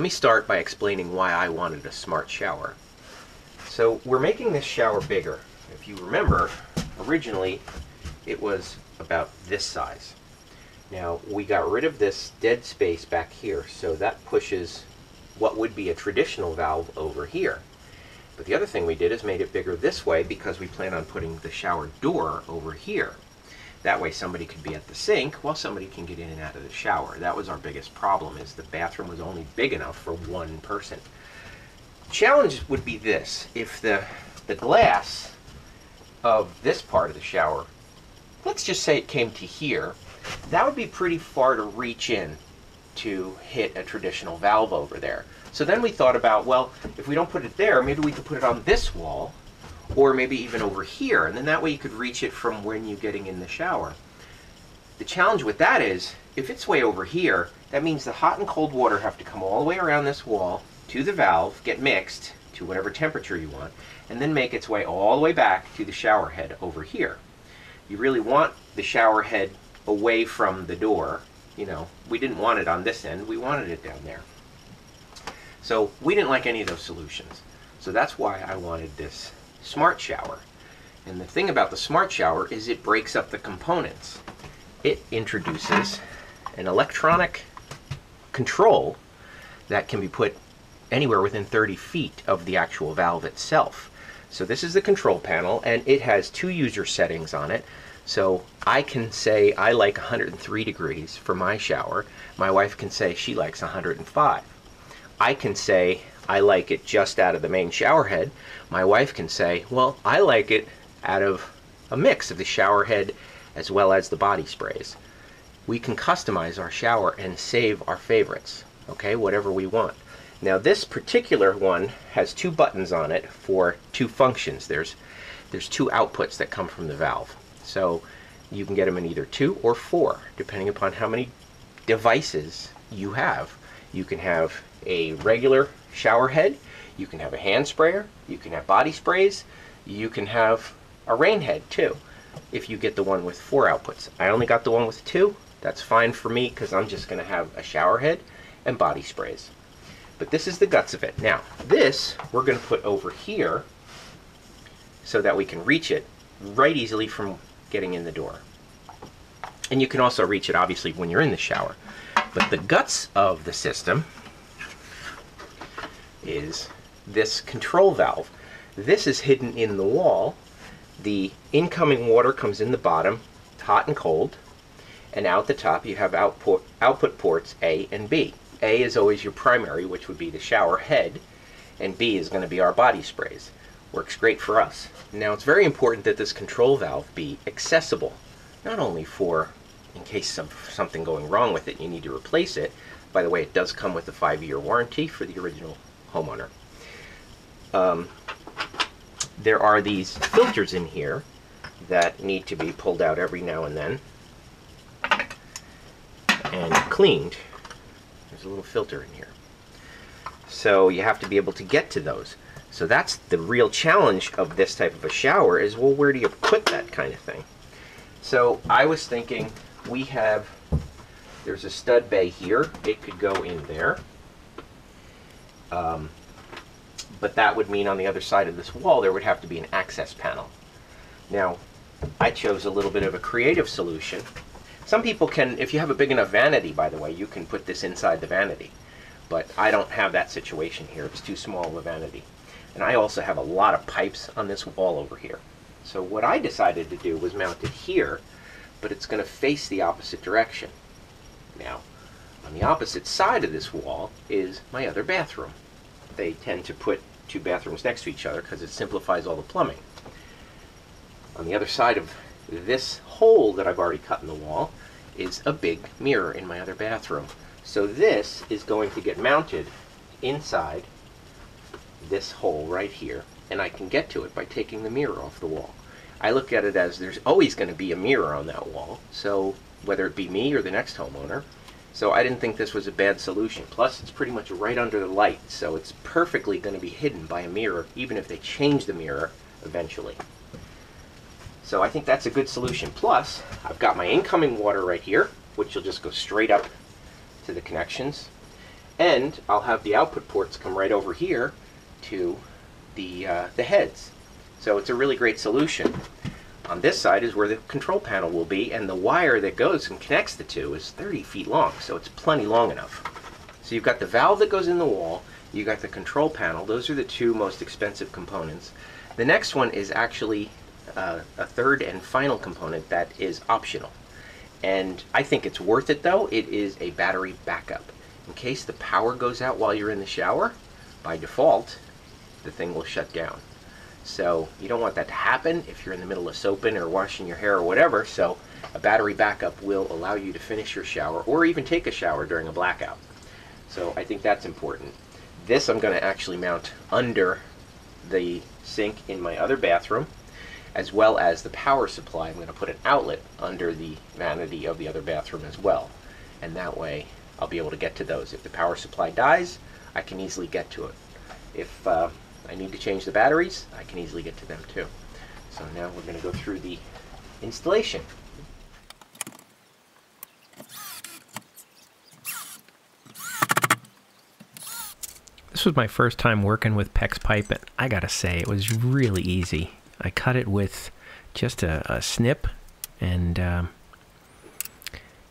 Let me start by explaining why I wanted a smart shower. So we're making this shower bigger. If you remember, originally it was about this size. Now we got rid of this dead space back here, so that pushes what would be a traditional valve over here. But the other thing we did is made it bigger this way because we plan on putting the shower door over here. That way somebody could be at the sink while somebody can get in and out of the shower. That was our biggest problem is the bathroom was only big enough for one person. Challenge would be this. If the, the glass of this part of the shower, let's just say it came to here, that would be pretty far to reach in to hit a traditional valve over there. So then we thought about, well, if we don't put it there, maybe we could put it on this wall or maybe even over here, and then that way you could reach it from when you're getting in the shower. The challenge with that is, if it's way over here, that means the hot and cold water have to come all the way around this wall to the valve, get mixed to whatever temperature you want, and then make its way all the way back to the shower head over here. You really want the shower head away from the door. You know, we didn't want it on this end, we wanted it down there. So we didn't like any of those solutions. So that's why I wanted this smart shower. And the thing about the smart shower is it breaks up the components. It introduces an electronic control that can be put anywhere within 30 feet of the actual valve itself. So this is the control panel and it has two user settings on it. So I can say I like 103 degrees for my shower. My wife can say she likes 105. I can say I like it just out of the main shower head. My wife can say, well, I like it out of a mix of the shower head as well as the body sprays. We can customize our shower and save our favorites, okay, whatever we want. Now this particular one has two buttons on it for two functions. There's, there's two outputs that come from the valve. So you can get them in either two or four, depending upon how many devices you have. You can have a regular shower head, you can have a hand sprayer, you can have body sprays, you can have a rain head too, if you get the one with four outputs. I only got the one with two. That's fine for me because I'm just going to have a shower head and body sprays. But this is the guts of it. Now, this we're going to put over here so that we can reach it right easily from getting in the door. And you can also reach it obviously when you're in the shower. But the guts of the system is this control valve. This is hidden in the wall. The incoming water comes in the bottom, hot and cold, and out the top you have output, output ports A and B. A is always your primary, which would be the shower head, and B is going to be our body sprays. Works great for us. Now it's very important that this control valve be accessible, not only for in case of something going wrong with it, you need to replace it. By the way, it does come with a five-year warranty for the original homeowner. Um, there are these filters in here that need to be pulled out every now and then and cleaned. There's a little filter in here. So you have to be able to get to those. So that's the real challenge of this type of a shower is, well, where do you put that kind of thing? So I was thinking we have, there's a stud bay here. It could go in there. Um, but that would mean on the other side of this wall there would have to be an access panel. Now, I chose a little bit of a creative solution. Some people can, if you have a big enough vanity, by the way, you can put this inside the vanity. But I don't have that situation here. It's too small of a vanity. And I also have a lot of pipes on this wall over here. So what I decided to do was mount it here, but it's going to face the opposite direction. Now, on the opposite side of this wall is my other bathroom. They tend to put two bathrooms next to each other because it simplifies all the plumbing. On the other side of this hole that I've already cut in the wall is a big mirror in my other bathroom. So this is going to get mounted inside this hole right here and I can get to it by taking the mirror off the wall. I look at it as there's always going to be a mirror on that wall, so whether it be me or the next homeowner, so I didn't think this was a bad solution. Plus, it's pretty much right under the light, so it's perfectly going to be hidden by a mirror, even if they change the mirror eventually. So I think that's a good solution. Plus, I've got my incoming water right here, which will just go straight up to the connections. And I'll have the output ports come right over here to the, uh, the heads. So it's a really great solution. On this side is where the control panel will be, and the wire that goes and connects the two is 30 feet long, so it's plenty long enough. So you've got the valve that goes in the wall, you got the control panel. Those are the two most expensive components. The next one is actually uh, a third and final component that is optional. And I think it's worth it though. It is a battery backup. In case the power goes out while you're in the shower, by default, the thing will shut down. So you don't want that to happen if you're in the middle of soaping or washing your hair or whatever. So a battery backup will allow you to finish your shower or even take a shower during a blackout. So I think that's important. This I'm going to actually mount under the sink in my other bathroom as well as the power supply. I'm going to put an outlet under the vanity of the other bathroom as well. And that way I'll be able to get to those. If the power supply dies, I can easily get to it. If uh, I need to change the batteries, I can easily get to them too. So now we're going to go through the installation. This was my first time working with PEX pipe, and I gotta say, it was really easy. I cut it with just a, a snip and um,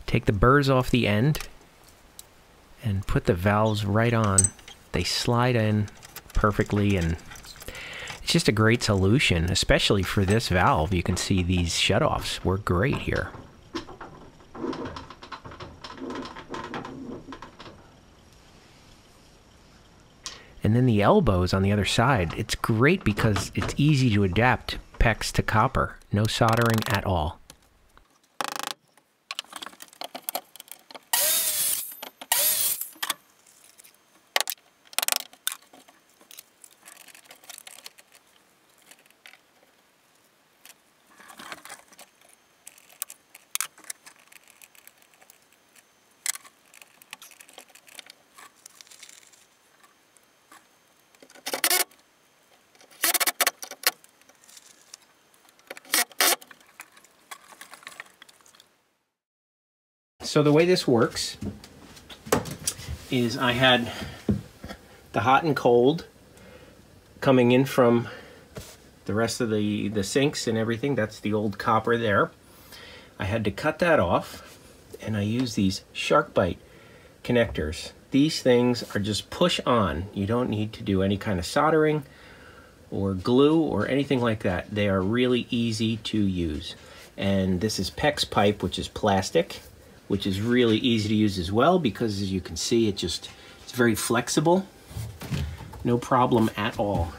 take the burrs off the end and put the valves right on. They slide in perfectly and it's just a great solution, especially for this valve. You can see these shutoffs work great here. And then the elbows on the other side, it's great because it's easy to adapt PEX to copper. No soldering at all. So the way this works is I had the hot and cold coming in from the rest of the, the sinks and everything. That's the old copper there. I had to cut that off and I use these SharkBite connectors. These things are just push on. You don't need to do any kind of soldering or glue or anything like that. They are really easy to use. And this is PEX pipe, which is plastic which is really easy to use as well because as you can see it just it's very flexible. No problem at all.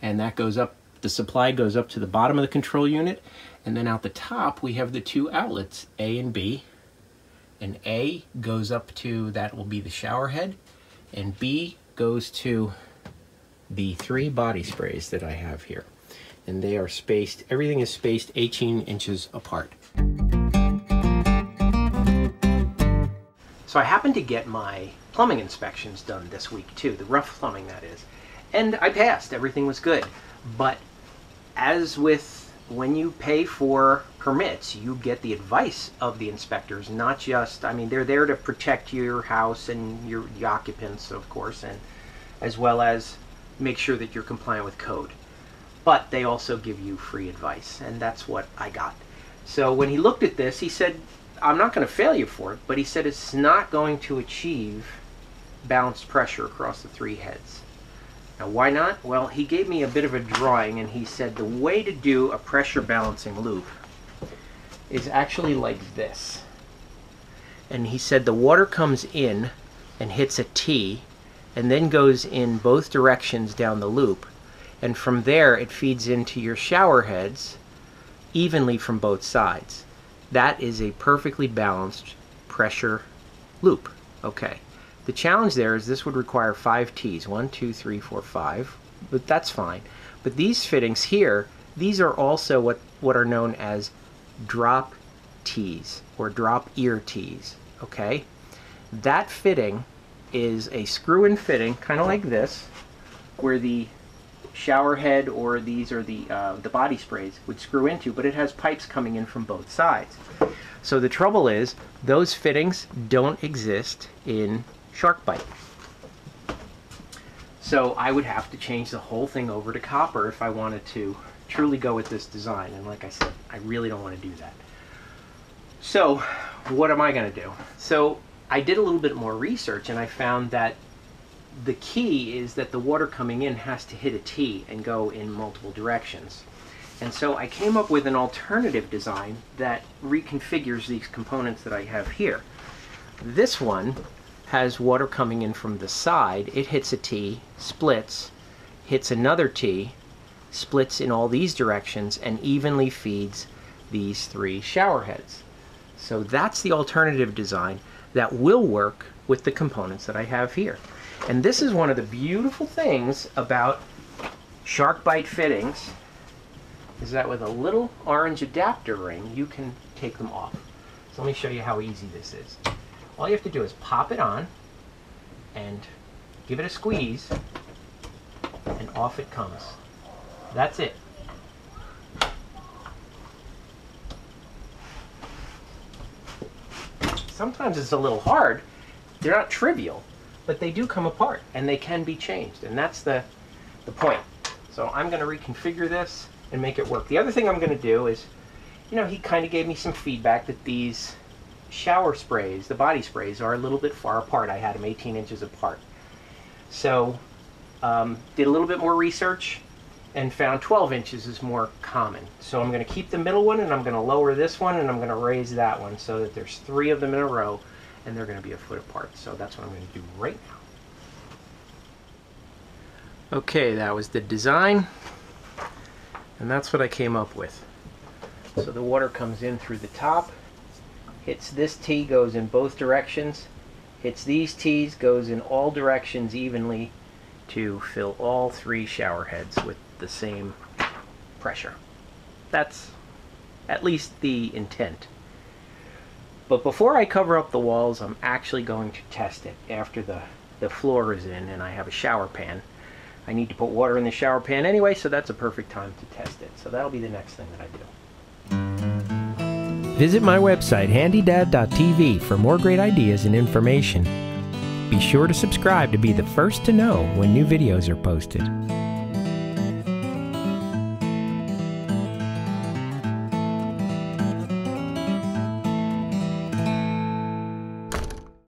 And that goes up the supply goes up to the bottom of the control unit. And then out the top we have the two outlets A and B. And A goes up to that will be the shower head. And B goes to the three body sprays that I have here. And they are spaced everything is spaced 18 inches apart So I happened to get my plumbing inspections done this week too, the rough plumbing that is. And I passed, everything was good. But as with when you pay for permits, you get the advice of the inspectors, not just, I mean, they're there to protect your house and your the occupants, of course, and as well as make sure that you're compliant with code. But they also give you free advice, and that's what I got. So when he looked at this, he said, I'm not going to fail you for it, but he said it's not going to achieve balanced pressure across the three heads. Now, why not? Well, he gave me a bit of a drawing, and he said the way to do a pressure balancing loop is actually like this. And he said the water comes in and hits a T, and then goes in both directions down the loop, and from there it feeds into your shower heads evenly from both sides. That is a perfectly balanced pressure loop. Okay. The challenge there is this would require five T's. One, two, three, four, five. But that's fine. But these fittings here, these are also what, what are known as drop T's or drop ear T's. Okay? That fitting is a screw-in fitting, kind of like this, where the shower head or these are the, uh, the body sprays would screw into, but it has pipes coming in from both sides. So the trouble is those fittings don't exist in SharkBite. So I would have to change the whole thing over to copper if I wanted to truly go with this design. And like I said, I really don't want to do that. So what am I going to do? So I did a little bit more research and I found that the key is that the water coming in has to hit a T and go in multiple directions. And so I came up with an alternative design that reconfigures these components that I have here. This one has water coming in from the side. It hits a T, splits, hits another T, splits in all these directions, and evenly feeds these three shower heads. So that's the alternative design that will work with the components that I have here. And this is one of the beautiful things about shark bite fittings is that with a little orange adapter ring you can take them off. So let me show you how easy this is. All you have to do is pop it on and give it a squeeze and off it comes. That's it. Sometimes it's a little hard. They're not trivial, but they do come apart and they can be changed. And that's the, the point. So I'm going to reconfigure this and make it work. The other thing I'm going to do is, you know, he kind of gave me some feedback that these shower sprays, the body sprays, are a little bit far apart. I had them 18 inches apart. So um, did a little bit more research and found 12 inches is more common. So I'm going to keep the middle one and I'm going to lower this one and I'm going to raise that one so that there's three of them in a row and they're going to be a foot apart. So that's what I'm going to do right now. Okay, that was the design and that's what I came up with. So the water comes in through the top, hits this T, goes in both directions, hits these T's, goes in all directions evenly to fill all three shower heads with the same pressure. That's at least the intent. But before I cover up the walls, I'm actually going to test it after the, the floor is in and I have a shower pan. I need to put water in the shower pan anyway, so that's a perfect time to test it. So that'll be the next thing that I do. Visit my website, handydad.tv, for more great ideas and information. Be sure to subscribe to be the first to know when new videos are posted.